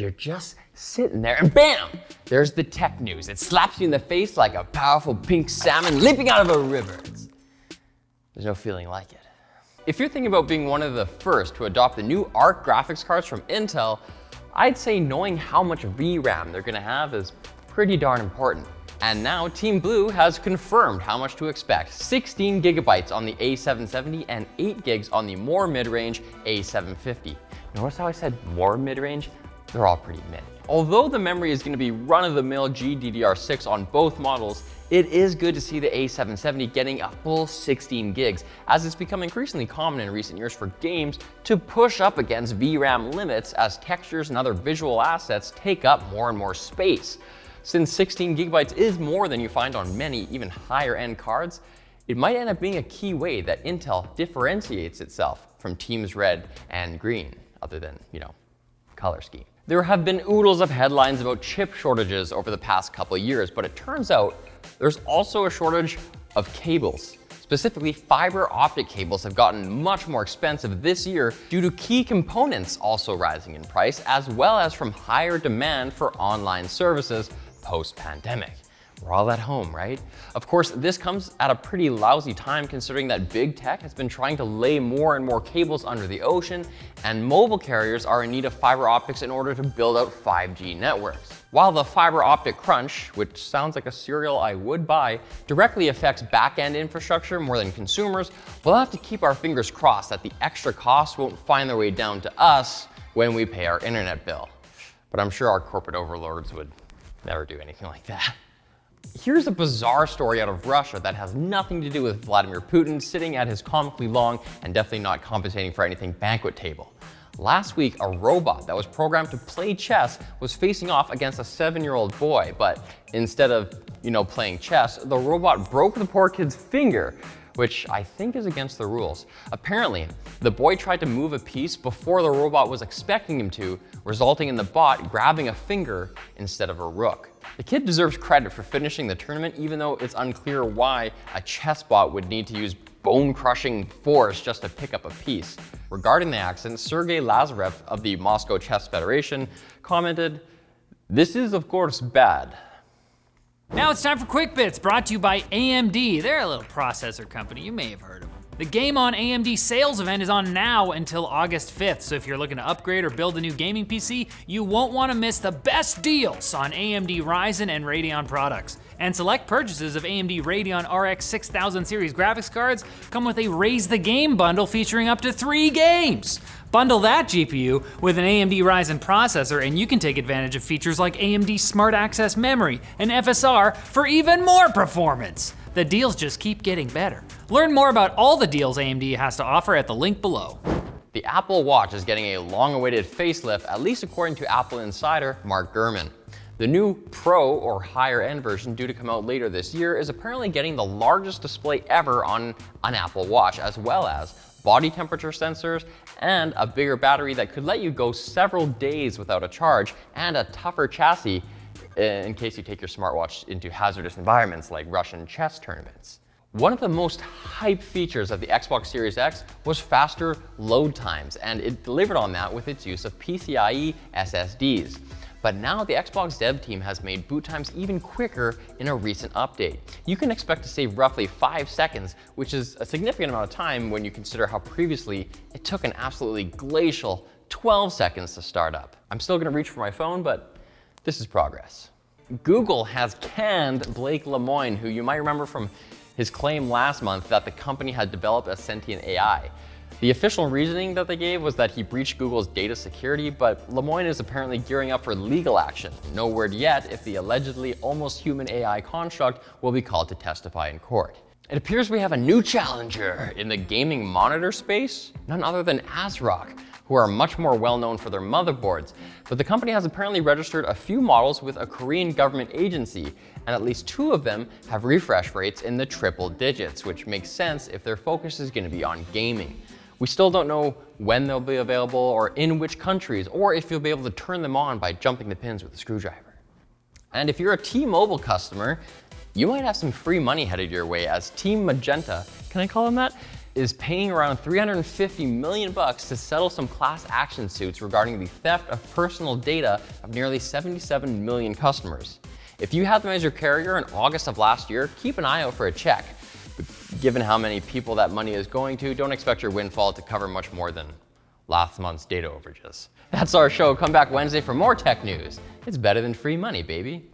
you're just sitting there and bam, there's the tech news. It slaps you in the face like a powerful pink salmon leaping out of a river. It's, there's no feeling like it. If you're thinking about being one of the first to adopt the new ARC graphics cards from Intel, I'd say knowing how much VRAM they're gonna have is pretty darn important. And now Team Blue has confirmed how much to expect. 16 gigabytes on the A770 and 8 gigs on the more mid-range A750. Notice how I said more mid-range? They're all pretty mid. Although the memory is gonna be run-of-the-mill GDDR6 on both models, it is good to see the A770 getting a full 16 gigs, as it's become increasingly common in recent years for games to push up against VRAM limits as textures and other visual assets take up more and more space. Since 16 gigabytes is more than you find on many even higher end cards, it might end up being a key way that Intel differentiates itself from teams red and green, other than, you know, color scheme. There have been oodles of headlines about chip shortages over the past couple years, but it turns out there's also a shortage of cables. Specifically, fiber optic cables have gotten much more expensive this year due to key components also rising in price, as well as from higher demand for online services post-pandemic. We're all at home, right? Of course, this comes at a pretty lousy time considering that big tech has been trying to lay more and more cables under the ocean, and mobile carriers are in need of fiber optics in order to build out 5G networks. While the fiber optic crunch, which sounds like a cereal I would buy, directly affects back-end infrastructure more than consumers, we'll have to keep our fingers crossed that the extra costs won't find their way down to us when we pay our internet bill. But I'm sure our corporate overlords would never do anything like that. Here's a bizarre story out of Russia that has nothing to do with Vladimir Putin sitting at his comically long and definitely not compensating for anything banquet table. Last week, a robot that was programmed to play chess was facing off against a seven-year-old boy, but instead of, you know, playing chess, the robot broke the poor kid's finger, which I think is against the rules. Apparently, the boy tried to move a piece before the robot was expecting him to, resulting in the bot grabbing a finger instead of a rook. The kid deserves credit for finishing the tournament, even though it's unclear why a chess bot would need to use bone-crushing force just to pick up a piece. Regarding the accident, Sergei Lazarev of the Moscow Chess Federation commented, This is of course bad. Now it's time for Quick Bits, brought to you by AMD. They're a little processor company, you may have heard of them. The Game On AMD sales event is on now until August 5th, so if you're looking to upgrade or build a new gaming PC, you won't want to miss the best deals on AMD Ryzen and Radeon products. And select purchases of AMD Radeon RX 6000 series graphics cards come with a Raise the Game bundle featuring up to three games. Bundle that GPU with an AMD Ryzen processor and you can take advantage of features like AMD Smart Access Memory and FSR for even more performance. The deals just keep getting better. Learn more about all the deals AMD has to offer at the link below. The Apple Watch is getting a long-awaited facelift, at least according to Apple insider Mark Gurman. The new Pro or higher end version due to come out later this year is apparently getting the largest display ever on an Apple Watch, as well as body temperature sensors and a bigger battery that could let you go several days without a charge and a tougher chassis eh, in case you take your smartwatch into hazardous environments like Russian chess tournaments. One of the most hype features of the Xbox Series X was faster load times, and it delivered on that with its use of PCIe SSDs. But now the Xbox dev team has made boot times even quicker in a recent update. You can expect to save roughly 5 seconds, which is a significant amount of time when you consider how previously it took an absolutely glacial 12 seconds to start up. I'm still gonna reach for my phone, but this is progress. Google has canned Blake Lemoine, who you might remember from his claim last month that the company had developed a sentient AI. The official reasoning that they gave was that he breached Google's data security, but Lemoine is apparently gearing up for legal action. No word yet if the allegedly almost human AI construct will be called to testify in court. It appears we have a new challenger in the gaming monitor space, none other than ASRock who are much more well known for their motherboards. But the company has apparently registered a few models with a Korean government agency, and at least two of them have refresh rates in the triple digits, which makes sense if their focus is gonna be on gaming. We still don't know when they'll be available or in which countries, or if you'll be able to turn them on by jumping the pins with a screwdriver. And if you're a T-Mobile customer, you might have some free money headed your way as Team Magenta, can I call them that? Is paying around 350 million bucks to settle some class action suits regarding the theft of personal data of nearly 77 million customers. If you had them as your carrier in August of last year, keep an eye out for a check. But given how many people that money is going to, don't expect your windfall to cover much more than last month's data overages. That's our show. Come back Wednesday for more tech news. It's better than free money, baby.